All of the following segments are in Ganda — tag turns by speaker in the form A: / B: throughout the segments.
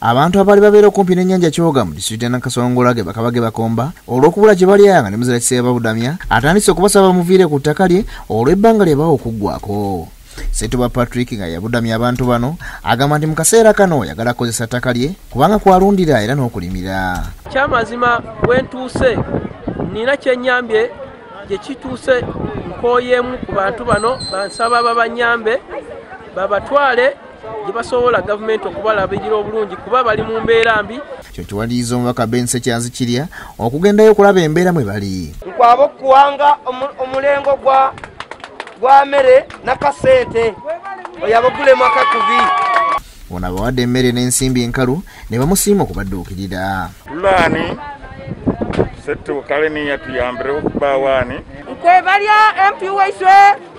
A: abantu abaali babeera okumpi n'ennyanja kyoga mu disitulikiti ya nakasongolage bakabage bakomba olw'okubula gye balyanga ne muzira kiseera babudamya atandise okubasaba bamuviire ku ttaka lye olw'ebbanga lye bawa okuggwako setuba patrick nga yabudamya abantu bano agamba nti mu kaseera kano yagala kukozesa ttaka lye kubanga kwalundira era n'okulimira.
B: Kyamazima bwe ntuuse nina kyenyambye gye kituuse nkooyeemu ku bantu bano bansaba babanyambe babatwale gye basobola gavumenti okubalabirira obulungi kuba bali mu mbeera mbi.
A: Kyo kiwaliriza omubaka bense kyanzikirya okugendayo okulaba embeera mwe bali.
C: Nkwaba okuwanga omu- omulengo gwa gwa mmere nakasente oyabagulemu akakubi
A: ono abawadde emmere n'ensimbi enkalu ne bamusiima okubadduukirira
D: lulaani setukale niyatuyambire okubawaani
E: nkwebalya mp waiswe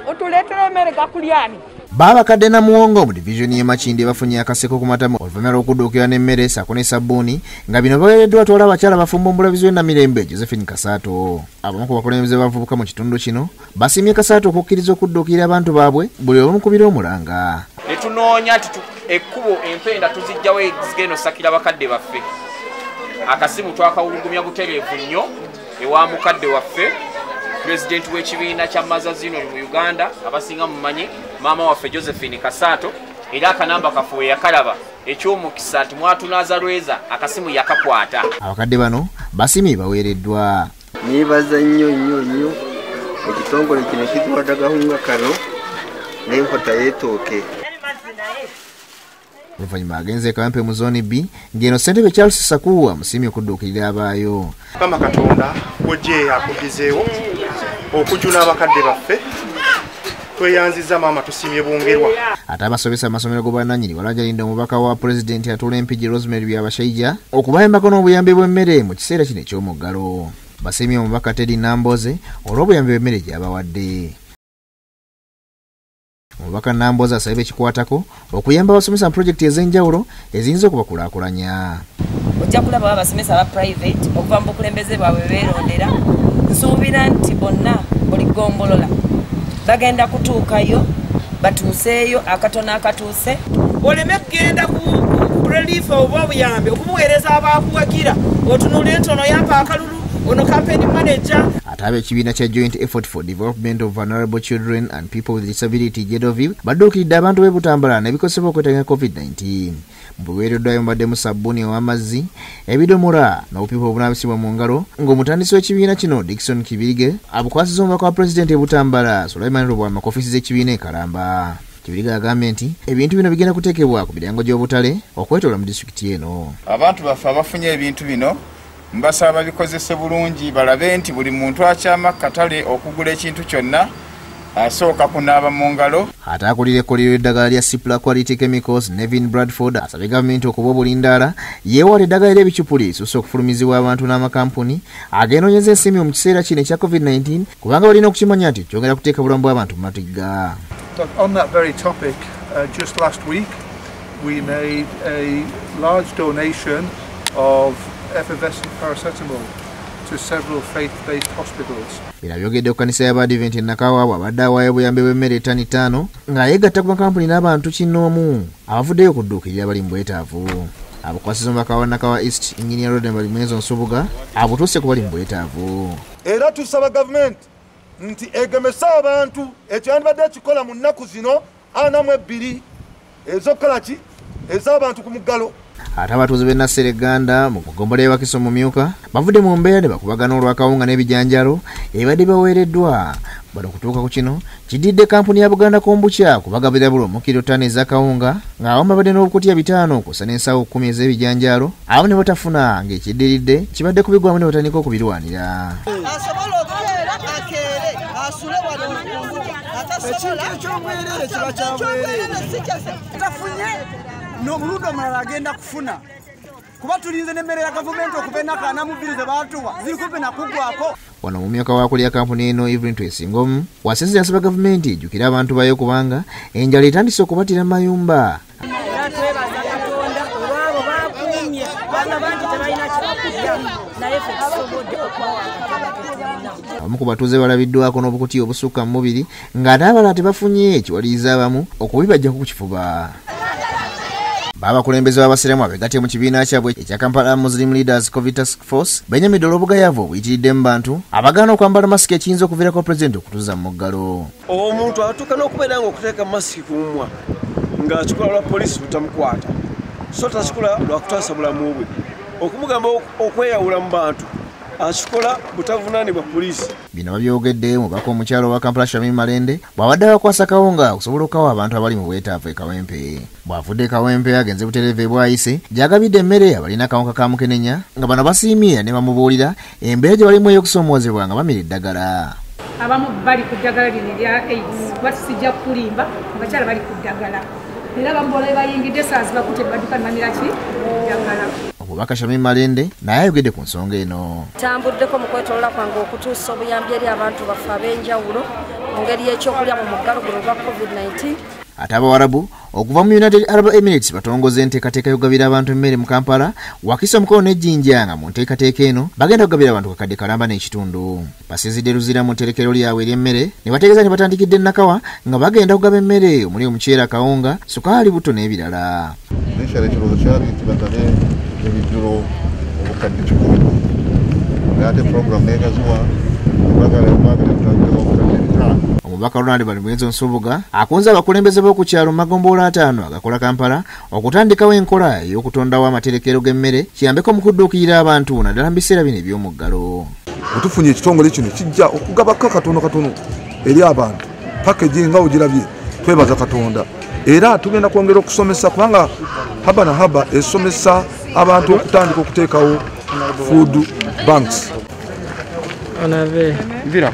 E: otuleetera emmere gakulyani
A: baabakadde namuwongo mu divizoni y'emakindi bafunye akaseko ku matama oluvannyuma lw'okudduukira n'emmere sako ne sabbuuni nga bino baweereddwa atwala abakyala bafumba omulabizi w'ennamirembe josephine kasaato. Abamu ku bakulembeze b'abavubuka mu kitundu kino basiimye kasaato okukkiriza okudduukirira abantu baabwe buli obamukubira omulanga.
F: Ne tunoonya nti ekkubo empenda tuzijjawo zigenda osakira bakadde baffe. Akasimu twakawulugumya butereevu nnyo ewa mukadde waffe pulezidenti w'ekibiina kya mazazino mu uganda abasinga mumanyi maama waffe josephine kasaato era akanamba kaffe we yakalaba ekyomukisa nti mwatunaza lweza akasimu yakakwata.
A: Abakadde bano basiimye baweereddwa.
G: Nibaza nnyo nnyo nnyo ekitongole kino kiziwadde agahunga kano n'enkota y'etooke
A: oluvannyuma agenze kawempe mu zooni b ng'eno ssentebe charles sakuwa musiimye okudduukirira abaayo.
H: Mukama katonda wojje akugizeewo okujuna abakadde baffe tweyanziza maama tusiimye bwongerwa.
A: Ate abasomesa amasomero g'obwannannyini walwajalinda omubaka wa pulezidenti atuula empigi rosemary byabashaija okubayambako n'obuyambi bw'emmere mu kiseera kino eky'omuggalo. Basiimye omubaka tedi namboze olw'obuyambi bw'emmere gy'abawadde. Omubaka namboze asabye ekikwatako okuyamba abasomesa mu pulojekiti ez'enjawulo eziyinza okubakulaakulanya.
E: Ojja kulaba abasomesa aba private okuva mu bukulembeze bwabwe beerondera. Nsuubira nti bonna buli gombolola bagenda kutuukayo batuuseeyo akatono akatuuse. Oleme kugenda ku relief oba obuyambi okubuweereza abakuwagira otunula entono yampa akalulu ono campaign manager.
A: Ate ab'ekibiina kya joint effort for development of vulnerable children and people with disability jedovi badduukiridde abantu b'e butambala n'ebikozesebwa okwetegeka covid-19 mu buweereddwayo mubaddemu sabbuuni ow'amazzi ebidomola n'obupipa obunaabisibwa mu ngalo ng'omutandisi w'ekibiina kino dikson kibirige abukwasiza omubaka wa pulezidenti e butambala sulaiman lubwama ku ofiisi z'ekibiina e kalamba. Kibirige agambye nti ebintu bino bigenda kuteekebwa ku miryango gy'obutale okwetoola mu disitulikiti eno.
D: Abantu baffe abafunye ebintu bino mbasaba babikozese bulungi balabe nti buli muntu akyama ku katale okugula ekintu kyonna asooka kunaaba mu ngalo.
A: Ate akulira ekkolero eddagala lya sipla quality chemicals nevin bradford asabye gavumenti okuba obulindaala yeewala eddagala ly'ebicupuli lisuuse okufulumizibwa abantu n'amakampuni agenoonyeza ensimbi mu kiseera kino ekya covid-19 kubanga balina okukimanya nti kyongera kuteeka bulamu bw'abantu mu matigga
I: On that very topic, uh, just last week we made a large donation of effervescent paracetamol to several faith-based hospitals.
A: bino byogedde ku kanisa y'abadiventi enakawaabwe abadde awaayo obuyambi bw'emmere ettani ttaano ng'ayegatta ku makampuni n'abantu kinnoomu abavuddeyo okudduukirira bali mu bwetaavu. Abukwasiza omubaka wa nakawa east engineer roden balimwezo nsubuga abutuuse ku bali mu bwetaavu.
J: Era tusaba gavumenti nti egemese abantu ekyo yandibadde ekikola mu nnaku zino ana mu ebbiri ezokukola ki? Ez'abantu ku muggalo
A: ate abatuuze b'e nassereganda mu kugombola ewakiso mu myuka bavudde mu mbeera ne bakubagana olw'akawunga n'ebijanjalo ebibadde baweereddwa. Bano okutuuka ku kino kididde kampuni ya buganda kombukya kubagabira buli omukiro ttaano ez'akawunga ng'awamu babadde n'obukutya bitaano kusa n'ensawo kkumi ez'ebijanjalo abamu ne batafuna ng'ekiddiridde kibadde kubigwamu ne batandika okubirwanira.
K: Asobola okukeera akeere asule wali mukunguki atasobola ekyobwerere kiba kyabwerere tafunye n'omulundi omulala agenda kufuna. Kuba tulinze n'emmere ya gavumenti okuva ennaku ana mu bbiri ze baatuwa. Ziri kumpi nakuggwako
A: wano mu myaka waakulya kampuni eno evelyn twesingomu wasenze yasaba gavumenti ejjukire abantu bayo kubanga enjala etandise okubatira mu mayumba abamu ku batuuze balabiddwako n'obukutiya obusukka mu mubiri ng'ate abalala tebafunye ekiwaliriza abamu okubibajjako ku kifuba baabakulembeze b'abasiraamu abegatte mu kibiina kyabwe ekya kampala muslim leaders covid task force benyamidde olw'obugayavu obuyitiridde mu bantu abagaana okwambala masiki ekiyinza okuviirako pulezidenti okutuza mu muggalo.
L: Omuntu atuuka n'okubeera nga okuteeka masiki ku mumwa ng'akikola lwa poliisi butamukwata so takikola lwakutaasa bulamu bwe. Okumugamba okweyawula mu bantu akikola butavunaanibwa poliisi.
A: Bino babyogedde mubaka omukyalo wa kampala shamim malende bw'abadde abakwasa kawunga okusobola okukawa abantu abali mu bwetaavu e kawempe. Bw'avudde e kawempe agenze butereevu ebwayise gy'agabidde emmere abalina akawuka ka mukenenya nga bano basiimye ne bamubuulira embeera gye balimu ey'okusoomoozebwa nga bamira eddagala.
M: Abamu bali ku ddagala lino erya aids batusijja kulimba abakyala bali ku ddagala era bamubola bayingidde saazi bakute badduka nibamira ki? Ddagala
A: obubaka shamim malende naye ayogedde ku nsonga eno.
N: Tambuddeko mu kwetolola kwange okutuusa obuyambi eri abantu baffe ab'enjawulo mu ngeri y'ekyokulya mu muggalo guno gwa covid-19
A: ate abawarabu okuva mu united arab emirates batongoza enteekateeka y'okugabira abantu emmere mu kampala wakisa omukono n'ejjinja nga mu nteekateeka eno bagenda kugabira abantu kakadde kalamba n'ekitundu basiizidde luzira mu nterekero lyabwe ery'emmere ne bategeeza ne batandikidde nakawa nga bagenda kugaba emmere omuli omuceera kawunga sukaali buto n'ebirala.
O: Initially ekirowoozo kyali nti bagabe ebijjulo obukadde kikumi ate puroguramu neegaziwa
A: omubaka ronald balimwenzo nsubuga akunze abakulembeze b'okukyalo mu magombolola ataano agakola kampala okutandikawo enkola ey'okutondawo amaterekero g'emmere kiyambeko mu kudduukirira abantu naddala mu biseera bino eby'omuggalo.
P: Bwe tufunye ekitongole kino kijja okugabako katono katono eri abantu pakegi nga ogirabye twebaza katonda. Era tugenda kwongera okusomesa kubanga haba na haba esomesa abantu okutandika okuteekawo food banks
Q: on avait... Villa.